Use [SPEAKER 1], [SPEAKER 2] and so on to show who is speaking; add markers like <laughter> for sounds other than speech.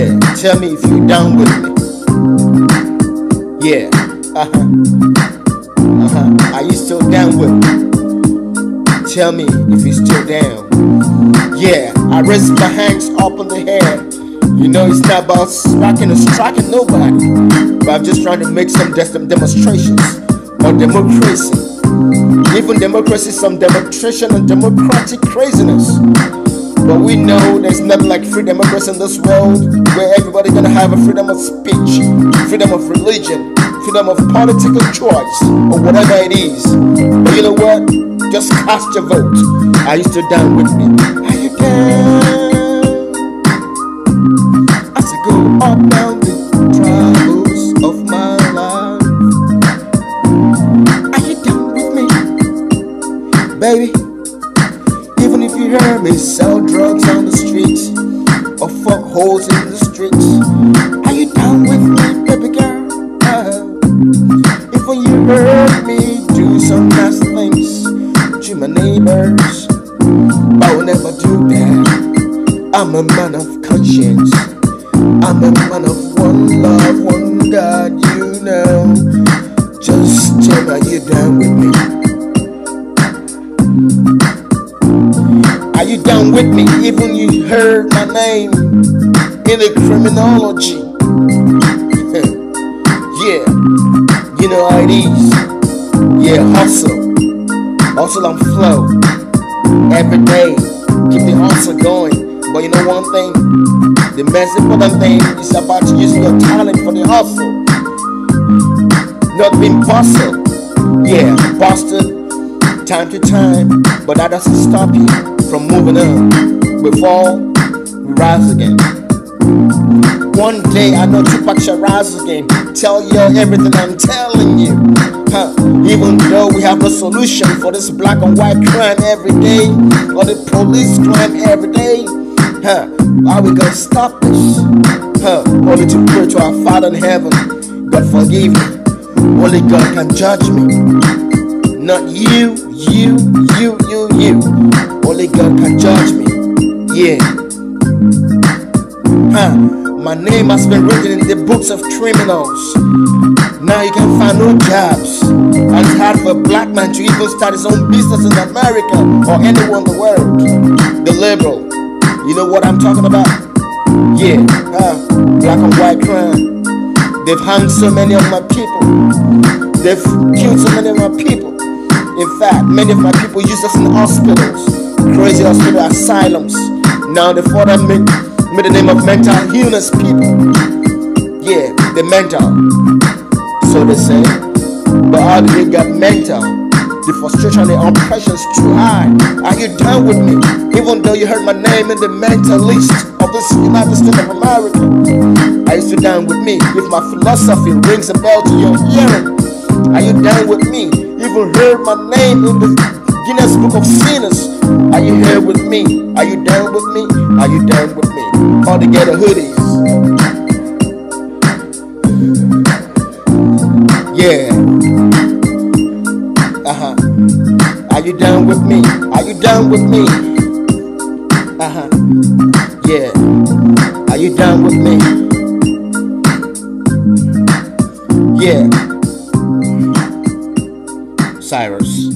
[SPEAKER 1] Tell me if you're down with me. Yeah. Uh huh. Uh huh. Are you still down with me? Tell me if you're still down. Yeah. I raise my hands up in the air. You know, it's not about striking or striking nobody, but I'm just trying to make some demonstrations on democracy. Even democracy, some demonstration on democratic craziness. But we know there's nothing like free democracy in this world where everybody gonna have a freedom of speech, freedom of religion, freedom of political choice, or whatever it is. But you know what? Just cast your vote. Are you still down with me? Sell drugs on the streets or fuck holes in the streets, are you down with me, baby girl? If you heard me do some nasty things to my neighbors, I will never do that. I'm a man of conscience. I'm a man of one love, one God, you know. Just tell me, are down with me? Are you down with me? Even you heard my name in the criminology. <laughs> yeah, you know how it is. Yeah, hustle, hustle and flow. Every day, keep the hustle going. But you know one thing, the most important thing is about using your talent for the hustle, not being busted. Yeah, busted time to time, but that doesn't stop you from moving on. We fall, we rise again. One day I know Tupac shall rise again. Tell you everything I'm telling you. Huh. Even though we have a solution for this black and white crime every day, or the police crime every day, huh? Are we gonna stop this? Huh? Only to pray to our Father in heaven. God forgive me. Only God can judge me. Not you, you, you, you, you. God can judge me. Yeah. Huh. My name has been written in the books of criminals. Now you can find no jobs. It's hard for a black man to even start his own business in America or anywhere in the world. The liberal. You know what I'm talking about? Yeah. Huh. Black and white crime. They've hanged so many of my people. They've killed so many of my people. In fact, many of my people use us in hospitals, crazy hospital asylums. Now the further make, make the name of mental illness people. Yeah, the mental. So they say. But how do they get mental? The frustration, the oppression is too high. Are you down with me? Even though you heard my name in the mental list of this United States of America, are you still down with me? If my philosophy rings a bell to your hearing, are you down with me? Even heard my name in the Guinness Book of Sinners. Are you here with me? Are you down with me? Are you down with me? All together hoodies. Yeah. Uh huh. Are you down with me? Are you down with me? Uh huh. Yeah. Are you down with me? Yeah. Cyrus.